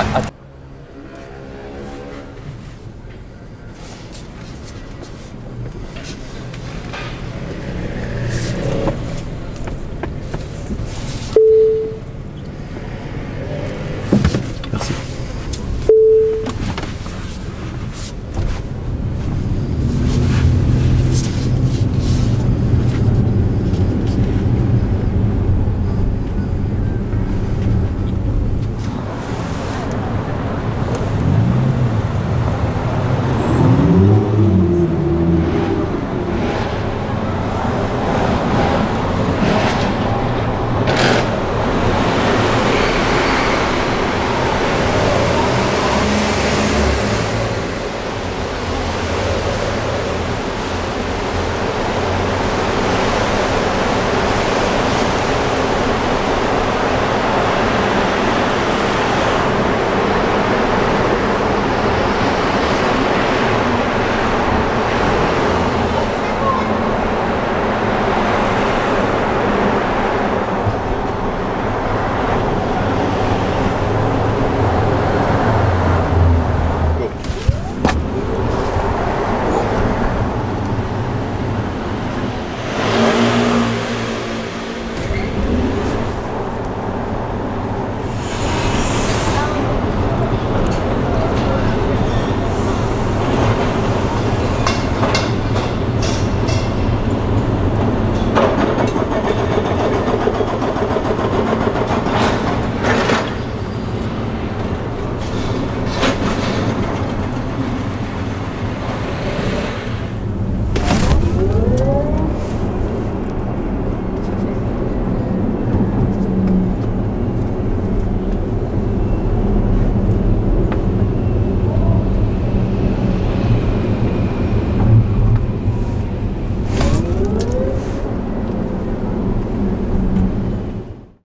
a, a